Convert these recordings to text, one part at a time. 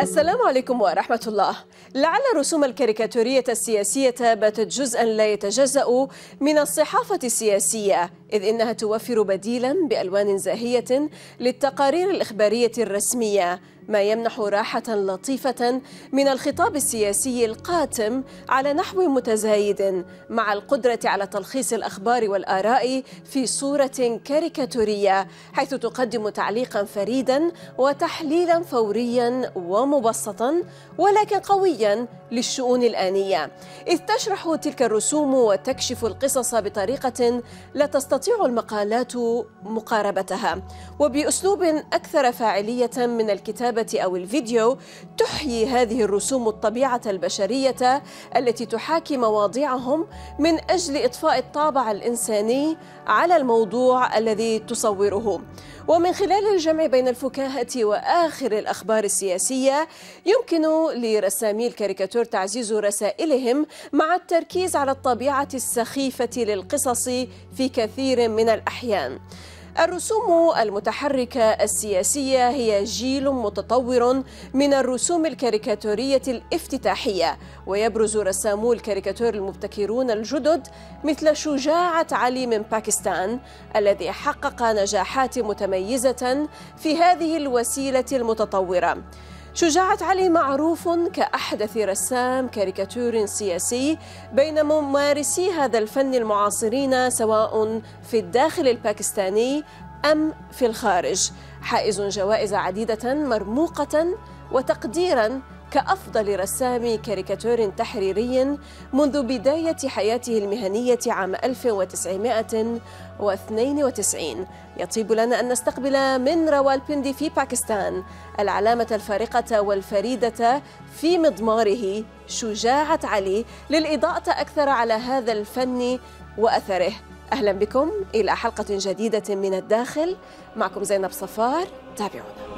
السلام عليكم ورحمة الله. لعل رسوم الكاريكاتورية السياسية باتت جزءا لا يتجزأ من الصحافة السياسية إذ إنها توفر بديلا بألوان زاهية للتقارير الإخبارية الرسمية. ما يمنح راحة لطيفة من الخطاب السياسي القاتم على نحو متزايد مع القدرة على تلخيص الأخبار والآراء في صورة كاريكاتورية حيث تقدم تعليقا فريدا وتحليلا فوريا ومبسطا ولكن قويا للشؤون الآنية. إذ تشرح تلك الرسوم وتكشف القصص بطريقة لا تستطيع المقالات مقاربتها. وبأسلوب أكثر فاعلية من الكتابة أو الفيديو تحيي هذه الرسوم الطبيعة البشرية التي تحاكي مواضيعهم من أجل إضفاء الطابع الإنساني على الموضوع الذي تصوره. ومن خلال الجمع بين الفكاهة وآخر الأخبار السياسية يمكن لرسامي الكاريكاتور تعزيز رسائلهم مع التركيز على الطبيعة السخيفة للقصص في كثير من الأحيان. الرسوم المتحركة السياسية هي جيل متطور من الرسوم الكاريكاتورية الافتتاحية ويبرز رسامو الكاريكاتور المبتكرون الجدد مثل شجاعة علي من باكستان الذي حقق نجاحات متميزة في هذه الوسيلة المتطورة. شجاعة علي معروف كأحدث رسام كاريكاتور سياسي بين ممارسي هذا الفن المعاصرين سواء في الداخل الباكستاني أم في الخارج. حائز جوائز عديدة مرموقة وتقديرا كأفضل رسام كاريكاتور تحريري منذ بداية حياته المهنية عام 1992 يطيب لنا أن نستقبل من روالبندي في باكستان العلامة الفارقة والفريدة في مضماره شجاعة علي للإضاءة أكثر على هذا الفن وأثره. أهلا بكم إلى حلقة جديدة من الداخل. معكم زينب صفار تابعونا.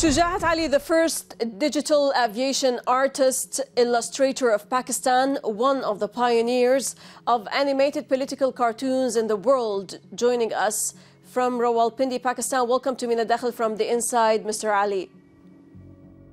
Shujaat Ali, the first digital aviation artist, illustrator of Pakistan, one of the pioneers of animated political cartoons in the world, joining us from Rawalpindi, Pakistan. Welcome to Mina Dakhil from the inside, Mr. Ali.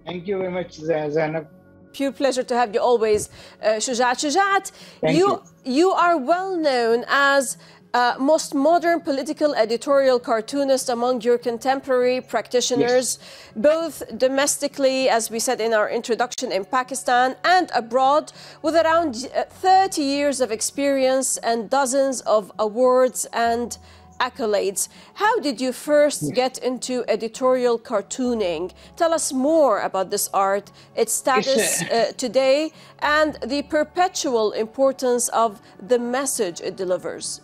Thank you very much, Zainab. Pure pleasure to have you always, uh, Shujaat. Shujaat, you, you. you are well known as uh, most modern political editorial cartoonist among your contemporary practitioners, both domestically, as we said in our introduction, in Pakistan and abroad, with around uh, 30 years of experience and dozens of awards and accolades. How did you first get into editorial cartooning? Tell us more about this art, its status uh, today, and the perpetual importance of the message it delivers.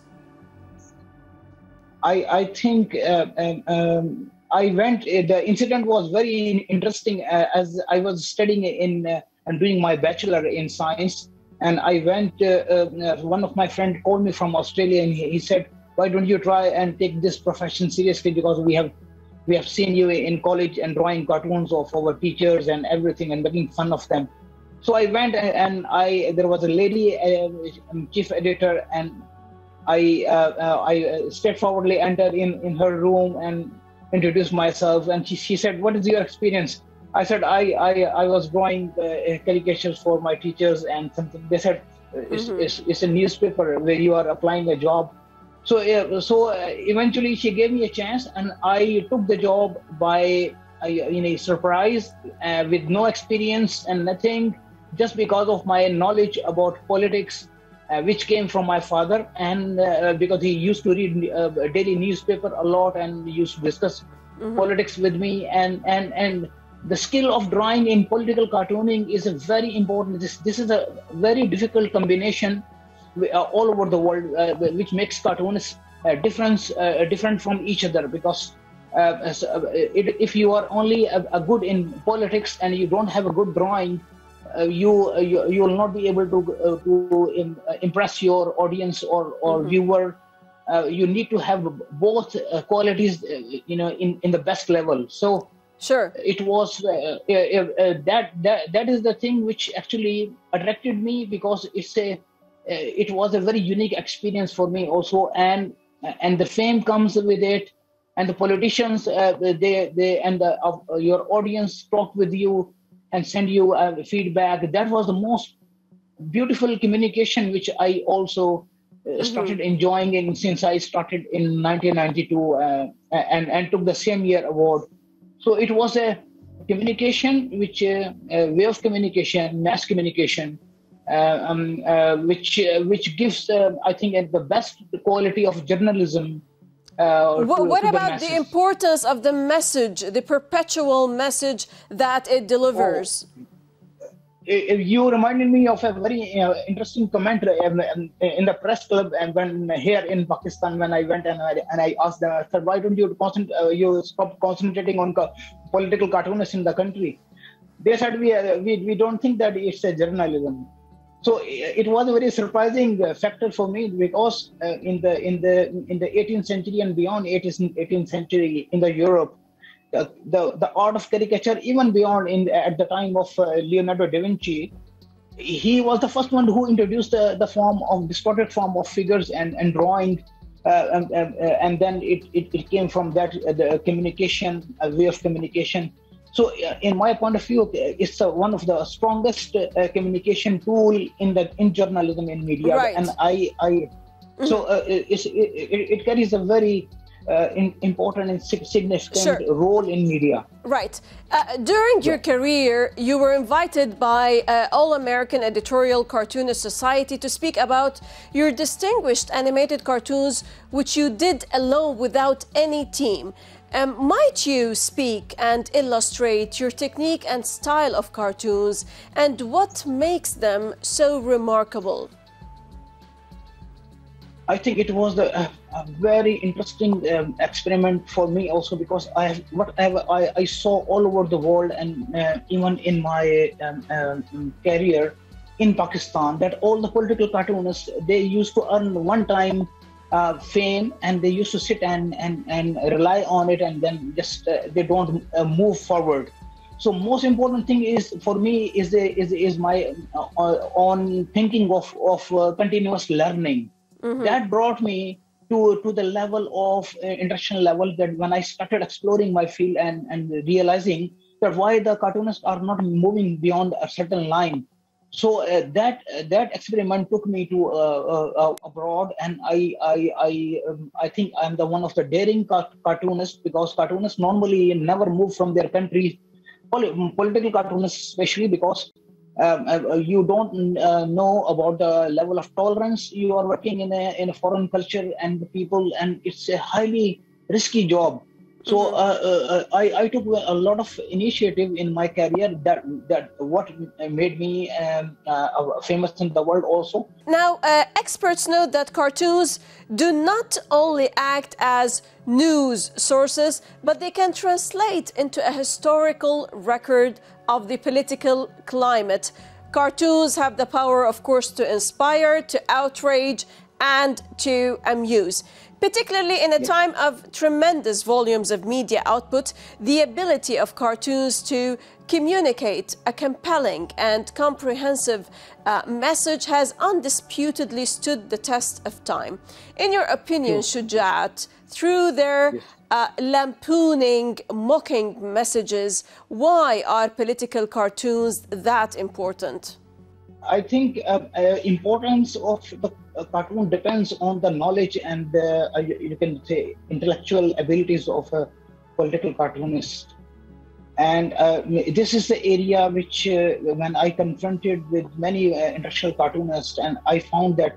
I, I think uh, um, um, I went, uh, the incident was very interesting uh, as I was studying in uh, and doing my bachelor in science. And I went, uh, uh, one of my friends called me from Australia and he, he said, why don't you try and take this profession seriously because we have we have seen you in college and drawing cartoons of our teachers and everything and making fun of them. So I went and I there was a lady um, chief editor and I uh, uh, I straightforwardly entered in in her room and introduced myself and she, she said what is your experience? I said I I, I was drawing uh, caricatures for my teachers and something. They said it's, Mhm. it's, it's a newspaper where you are applying a job. So uh, so uh, eventually she gave me a chance and I took the job by uh, in a surprise uh, with no experience and nothing just because of my knowledge about politics uh, which came from my father and uh, because he used to read uh, daily newspaper a lot and used to discuss Mhm. politics with me and and and the skill of drawing in political cartooning is a very important this this is a very difficult combination uh, all over the world uh, which makes cartoonists uh, difference uh, different from each other because it, if you are only a, a good in politics and you don't have a good drawing you, uh, you you will not be able to uh, to uh, impress your audience or or Mhm. viewer. Uh, you need to have both uh, qualities, uh, you know, in, in the best level. So sure, it was that that that is the thing which actually attracted me because it's a it was a very unique experience for me also, and and the fame comes with it, and the politicians they they and the, your audience talk with you and send you feedback. That was the most beautiful communication which I also mm-hmm. started enjoying in, since I started in 1992 uh, and, and took the same year award. So it was a communication, which uh, a way of communication, mass communication, uh, um, uh, which uh, which gives, uh, I think, the best quality of journalism. What, to, what to about the, the, importance of the message, the perpetual message that it delivers? Oh you reminded me of a very uh, interesting comment in the press club and when here in Pakistan when I went and I, and I asked them I said why don't you concentrate uh, you stop concentrating on co- political cartoonists in the country? They said we, uh, we we don't think that it's a journalism so it was a very surprising uh, factor for me because uh, in the in the in the 18th century and beyond 18th, 18th century in the Europe the, the art of caricature, even beyond in at the time of uh, Leonardo da Vinci, he was the first one who introduced the, the form of distorted form of figures and, and drawing. Uh, and, uh, and then it, it, it, came from that uh, the communication, a way of communication. So, uh, in my point of view, it's one of the strongest uh, communication tool in the in journalism in media. Right. And I, I mm-hmm. so it, it, it carries a very uh, in, important and significant sure. role in media. Right. Uh, during your career, you were invited by uh, All American Editorial Cartoonist Society to speak about your distinguished animated cartoons, which you did alone without any team. Um, might you speak and illustrate your technique and style of cartoons and what makes them so remarkable? I think it was the, uh, a very interesting um, experiment for me also because I whatever I, I saw all over the world and uh, even in my um, um, career in Pakistan that all the political cartoonists they used to earn one time uh, fame and they used to sit and, and, and rely on it and then just uh, they don't uh, move forward so most important thing is for me is the, is, is my uh, on thinking of of continuous learning Mm-hmm. That brought me to to the level of uh, international level that when I started exploring my field and and realizing that why the cartoonists are not moving beyond a certain line. So uh, that uh, that experiment took me to uh, uh, uh, abroad, and I I I, um, I think I'm the one of the daring cartoonists because cartoonists normally never move from their country. Political cartoonists, especially because um, uh, you don't know about the level of tolerance you are working in a in a foreign culture and the people and it's a highly risky job so mm-hmm. uh, uh, I, I took a lot of initiative in my career that that what made me um, uh, famous in the world also now uh, experts note that cartoons do not only act as news sources but they can translate into a historical record of the political climate. Cartoons have the power, of course, to inspire, to outrage, and to amuse. Particularly in a time of tremendous volumes of media output, the ability of cartoons to communicate a compelling and comprehensive uh, message has undisputedly stood the test of time. In your opinion, yes. Shujaat, through their yes uh, lampooning, mocking messages. Why are political cartoons that important? I think uh, uh, importance of the uh, cartoon depends on the knowledge and uh, you can say intellectual abilities of a political cartoonist. And uh, this is the area which, when I confronted with many international cartoonists, and I found that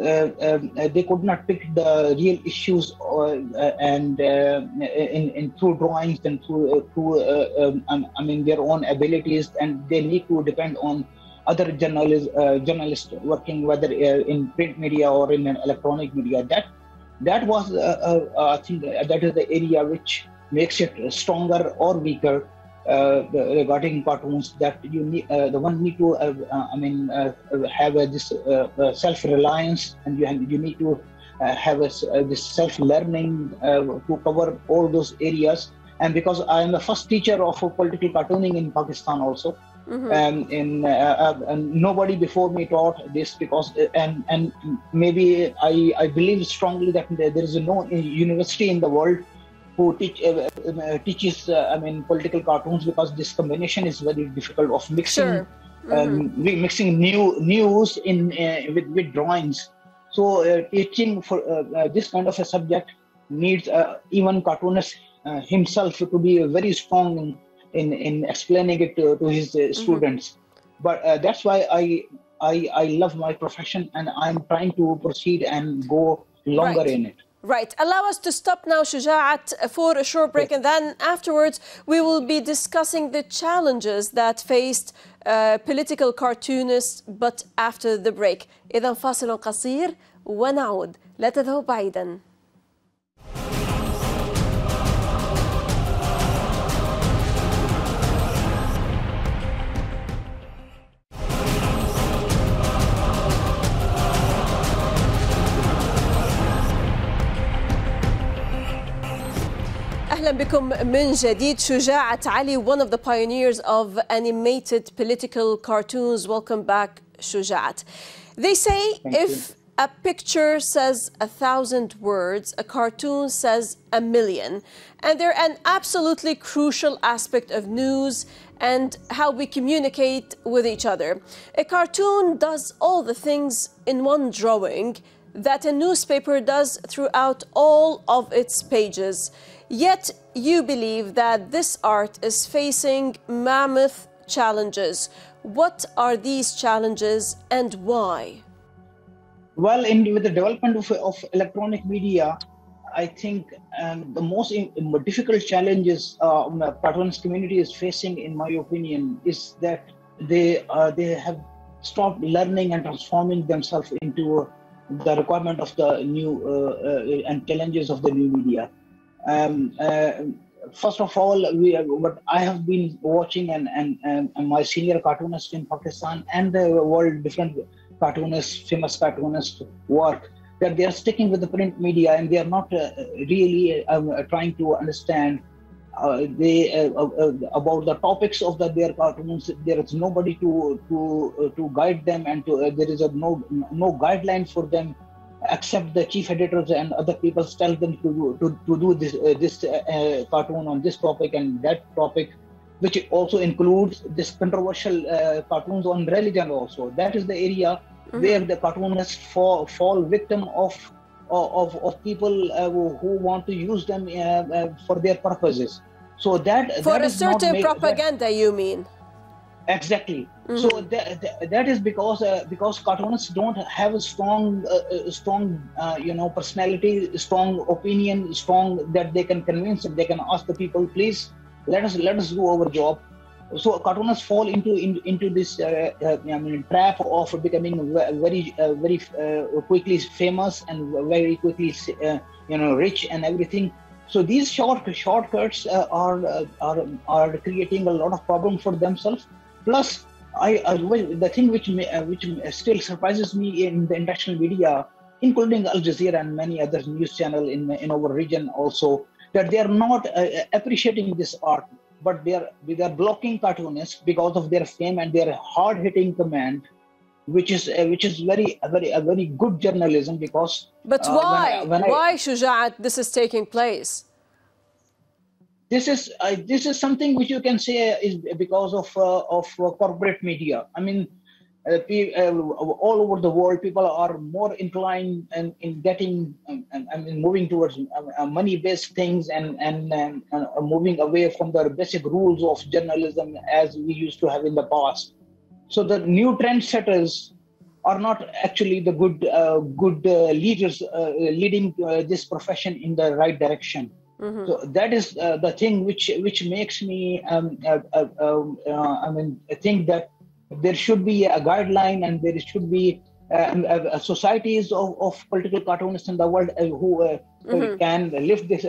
uh, um, uh, they could not pick the real issues uh, and in, in through drawings and through through um, I mean their own abilities and they need to depend on other journalists uh, journalists working whether uh, in print media or in electronic media that that was uh, I think that is the area which makes it stronger or weaker uh, regarding cartoons that you need uh, the one need to uh, I mean have this self reliance and you have, you need to have a, this self-learning to cover all those areas. And because I am the first teacher of political cartooning in Pakistan also, Mm-hmm. And in uh, uh, and nobody before me taught this because uh, and and maybe I I believe strongly that there is no university in the world who teach uh, uh, teaches I mean political cartoons because this combination is very difficult of mixing sure. um, mm-hmm. mixing new news in with with drawings. So teaching for this kind of a subject needs even cartoonist himself to be very strong in in explaining it to, to his uh, mm-hmm. students mm-hmm. but uh, that's why I, I i love my profession and i'm trying to proceed and go longer right. in it Right. Allow us to stop now, Shujaat, for a short break, and then afterwards we will be discussing the challenges that faced uh, political cartoonists, but after the break. إذا فاصل قصير ونعود. لا تذهب بعيداً. اهلا بكم من جديد شجاعة علي one of the pioneers of animated political cartoons welcome back شجاعة they say Thank if you. a picture says a thousand words a cartoon says a million and they're an absolutely crucial aspect of news and how we communicate with each other a cartoon does all the things in one drawing that a newspaper does throughout all of its pages Yet you believe that this art is facing mammoth challenges. What are these challenges and why? Well, in, with the development of, of electronic media, I think um, the most in, difficult challenges uh, the community is facing, in my opinion, is that they uh, they have stopped learning and transforming themselves into the requirement of the new uh, uh and challenges of the new media. Um, uh, first of all, we, what I have been watching and, and, and my senior cartoonist in Pakistan and the world different cartoonists, famous cartoonists work, that they are sticking with the print media and they are not uh, really um, trying to understand uh, they uh, uh, about the topics of the, their cartoons. There is nobody to to to guide them, and to, there is a no no guideline for them accept the chief editors and other people tell them to to, to do this uh, this uh, cartoon on this topic and that topic which also includes this controversial uh, cartoons on religion also. That is the area mm-hmm. where the cartoonists fall fall victim of of, of people uh, who want to use them uh, uh, for their purposes. So that for that a certain propaganda that, you mean Exactly. Mm-hmm. So that, that, that is because uh, because cartoonists don't have a strong uh, uh, strong uh, you know personality, strong opinion, strong that they can convince. That they can ask the people, please let us let us do our job. So cartoonists fall into in, into this uh, uh, I mean trap of becoming very very quickly famous and very quickly you know rich and everything. So these short shortcuts are are are creating a lot of problem for themselves Plus, I, I the thing which may, uh, which still surprises me in the international media, including Al Jazeera and many other news channel in in our region also, that they are not uh, appreciating this art, but they are they are blocking cartoonists because of their fame and their hard hitting command which is uh, which is very a very a very good journalism because but why when, when why? I, Shujaat this is taking place this is uh, this is something which you can say is because of uh, of uh, corporate media. I mean, uh, uh, all over the world, people are more inclined in, in getting um, I mean moving towards uh, money-based things and and, and moving away from the basic rules of journalism as we used to have in the past. So the new trendsetters are not actually the good good leaders leading this profession in the right direction Mm-hmm. So that is uh, the thing which which makes me um, uh, uh, um, uh I mean think that there should be a guideline and there should be um, societies of, of political cartoonists in the world uh, who mm-hmm. can lift this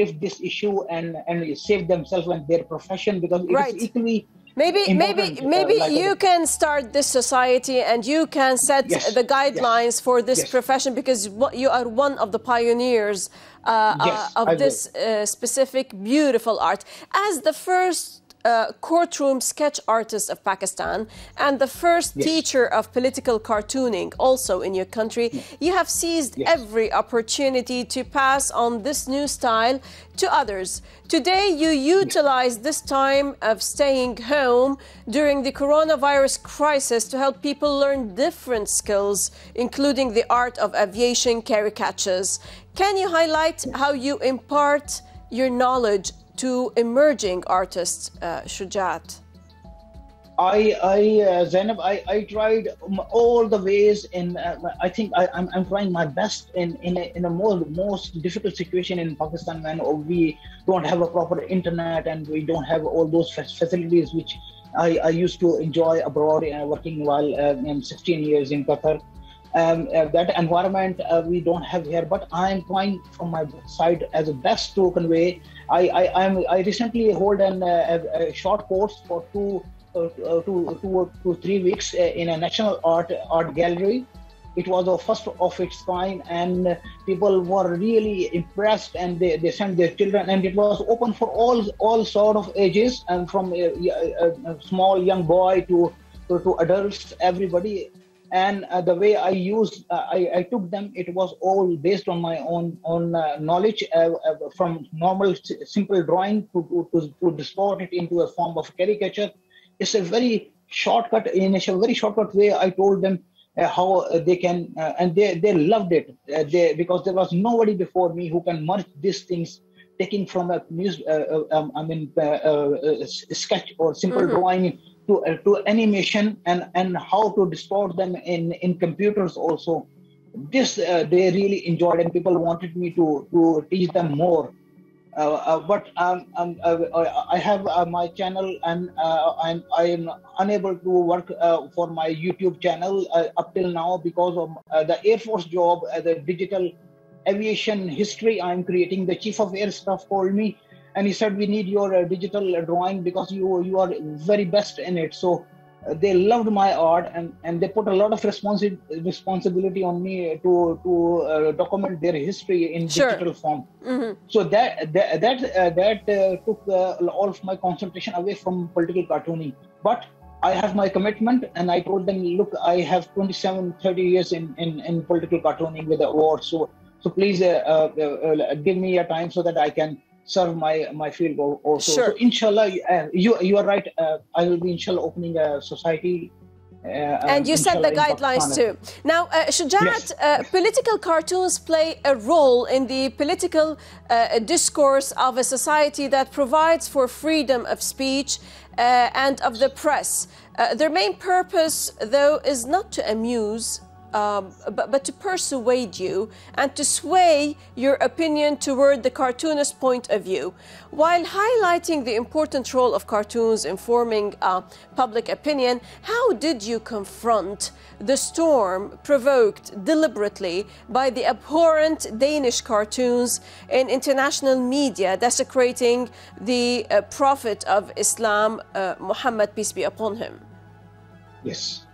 lift this issue and and save themselves and their profession because it right. is equally Maybe, maybe, maybe uh, like you can start this society and you can set yes. the guidelines yes. for this yes. profession because you are one of the pioneers uh, uh, of this uh, specific beautiful art. As the first uh, courtroom sketch artist of Pakistan and the first yes. teacher of political cartooning also in your country. Yes. You have seized yes. every opportunity to pass on this new style to others. Today, you utilize this time of staying home during the coronavirus crisis to help people learn different skills, including the art of aviation caricatures. Can you highlight how you impart your knowledge to emerging artists, uh, Shujaat? I, I, uh, Zainab, I, I tried all the ways in, uh, I think I, I'm, I'm trying my best in, in a, in a more, most difficult situation in Pakistan when we don't have a proper internet and we don't have all those facilities which I, I used to enjoy abroad uh, working while uh, 16 years in Qatar. Um, uh, that environment uh, we don't have here, but I'm trying from my side as a best to convey I I I'm, I recently hold an, uh, a, a short course for two, uh, uh two three weeks uh, in a national art art gallery. It was the first of its kind, and people were really impressed, and they, they sent their children, and it was open for all all sort of ages, and from a, a, a small young boy to, to to adults, everybody and uh, the way I used, uh, I, I, took them. It was all based on my own own uh, knowledge uh, uh, from normal simple drawing to, to, to distort it into a form of caricature. It's a very shortcut in a very shortcut way. I told them uh, how they can, and they they loved it. they because there was nobody before me who can merge these things taking from a news, um, I mean, sketch or simple mm-hmm. drawing to, uh, to animation and, and how to distort them in, in computers also. This uh, they really enjoyed, and people wanted me to, to teach them more. Uh, uh, but um, um, I have uh, my channel, and I'm, I'm unable to work for my YouTube channel up till now because of the Air Force job, the digital aviation history I'm creating. The chief of air staff called me and he said we need your uh, digital drawing because you you are very best in it so uh, they loved my art and and they put a lot of responsi- responsibility on me to to uh, document their history in sure. digital form mm-hmm. so that that that, uh, that uh, took uh, all of my concentration away from political cartooning but I have my commitment, and I told them, look, I have 27, 30 years in, in, in political cartooning with the awards. So, so please give me a time so that I can serve my my field also. Sure. So inshallah, uh, you you are right. Uh, I will be inshallah opening a society. Uh, and you set the guidelines too. Now, uh, Shujaat, yes. Uh, political cartoons play a role in the political uh, discourse of a society that provides for freedom of speech and of the press. their main purpose, though, is not to amuse, um, but, but to persuade you and to sway your opinion toward the cartoonist point of view, while highlighting the important role of cartoons in forming uh, public opinion. How did you confront the storm provoked deliberately by the abhorrent Danish cartoons in international media desecrating the uh, prophet of Islam, uh, Muhammad, peace be upon him? Yes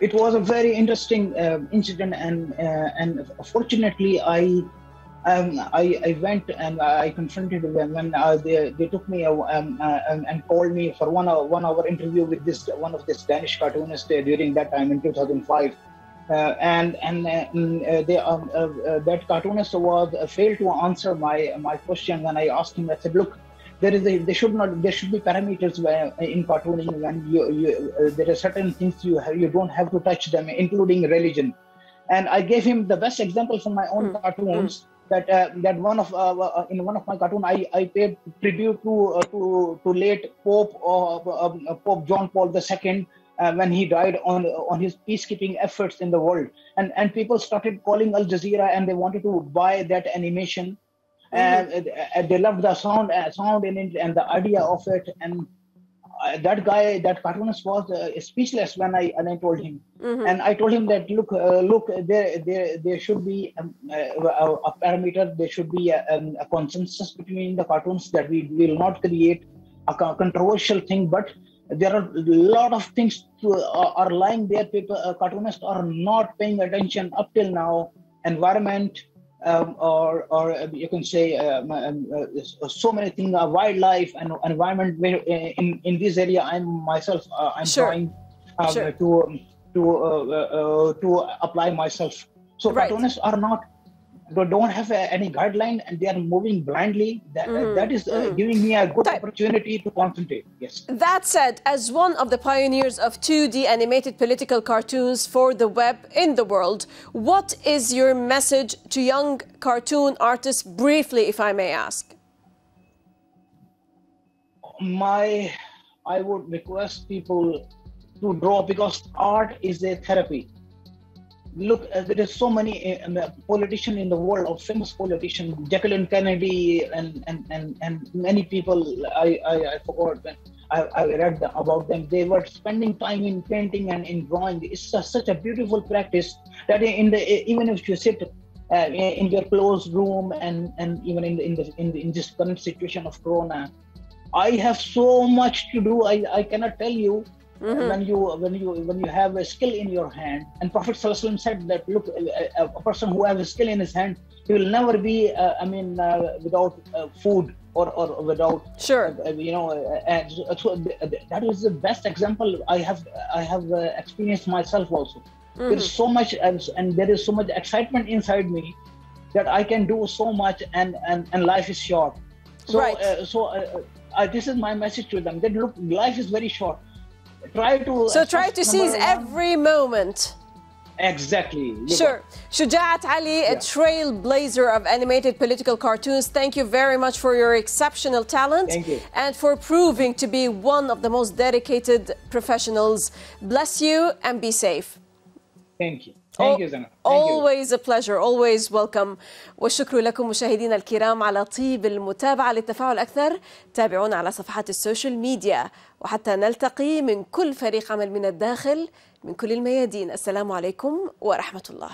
it was a very interesting uh, incident, and uh, and fortunately, I, um, I, I went and I confronted them when uh, they, they took me um, uh, and called me for one hour, one hour interview with this one of this Danish cartoonists during that time in 2005. Uh, and and uh, they, um, that cartoonist was failed to answer my my question when I asked him. I said, "Look, there is a, there should not there should be parameters where in cartooning when you, you uh, there are certain things you have you don't have to touch them including religion and i gave him the best example from my own mm. cartoons mm. that uh, that one of uh, uh, in one of my cartoon i i paid tribute to uh, to to late pope uh, um, pope john paul ii when he died on on his peacekeeping efforts in the world and and people started calling al jazeera and they wanted to buy that animation and mm-hmm. they loved the sound uh, sound in it and the idea of it and uh, that guy that cartoonist was uh, speechless when i and i told him mm-hmm. and i told him that look uh, look there there there should be um, a, a, parameter there should be a, um, a, consensus between the cartoons that we will not create a controversial thing but there are a lot of things to, uh, are lying there. People, uh, cartoonists are not paying attention up till now. Environment, um, or or you can say um, uh, so many things, uh, wildlife and environment. Where in in this area, I'm myself, uh, I'm Sure. trying um, Sure. to to uh, uh, to apply myself. So Right. cartoonists are not. They don't have uh, any guideline and they are moving blindly. That, that is uh, giving me a good opportunity to concentrate. Yes. That said, as one of the pioneers of 2D animated political cartoons for the web in the world, what is your message to young cartoon artists, briefly, if I may ask? my i would request people to draw because art is a therapy look uh, there is so many uh, politicians in the world of famous politicians jacqueline kennedy and and and, and many people i i, I forgot I, I read about them. They were spending time in painting and in drawing. It's a, such a beautiful practice that in the even if you sit uh, in your closed room and and even in the, in the in, the, in this current situation of corona I have so much to do. I, I cannot tell you when you when you when you have a skill in your hand. And Prophet ﷺ said that look, a, a person who has a skill in his hand, he will never be. Uh, I mean, uh, without uh, food or, or without Sure. uh, you know. Uh, and so, that is the best example I have I have uh, experienced myself also. There is so much and, and there is so much excitement inside me that I can do so much and and, and life is short. So Right. uh, so uh, uh, this is my message to them. That look, life is very short. Try to So try to seize every moment. exactly. You Sure. Shujaat Ali, a trailblazer of animated political cartoons, thank you very much for your exceptional talent Thank you. and for proving to be one of the most dedicated professionals. Bless you and be safe. Thank you. Thank you, Zana. Always a pleasure always welcome. والشكر لكم مشاهدينا الكرام على طيب المتابعة للتفاعل أكثر تابعونا على صفحات السوشيال ميديا وحتى نلتقي من كل فريق عمل من الداخل من كل الميادين. السلام عليكم ورحمة الله.